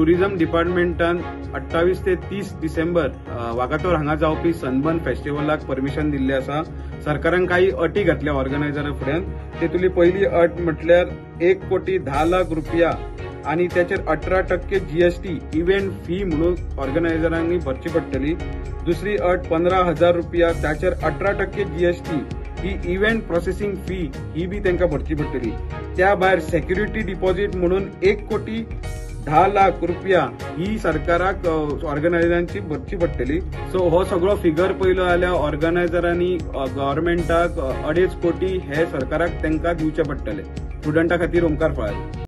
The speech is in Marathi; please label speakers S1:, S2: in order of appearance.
S1: टुरिझम डिपार्टमेंटान अठ्ठावीस ते तीस डिसेंबर वागातोर हांगा जावपी सनबर्न फेस्टिवलाक परमिशन दिल्ले आसा. सरकारान काही अटी घातल्या ऑर्गनायझरा फुड्यान. तेतुली पहिली अट म्हटल्यार एक कोटी धा लाख रुपया आणि त्याचेर अठरा टक्के जीएसटी इव्हेंट फी म्हणून ऑर्गनायझरांनी भरची पडटली. दुसरी अट पंधरा हजार रुपया त्याचेर अठरा टक्के जीएसटी ही इव्हेंट प्रोसेसिंग फी ही बी त्यांना भरची पडटली. त्या भायर सेक्युरिटी डिपॉझिट म्हणून एक कोटी धा लाख रुपया ही सरकाराक ऑर्गनायझरांची भरची पडटली सो हो सगळो फिगर पयलो जाल्यार ऑर्गनायझरांनी गव्हर्मेंटाक अडेच कोटी हे सरकाराक तांकां दिवचे पडटले स्टुडंटा खातीर ओमकार फळारी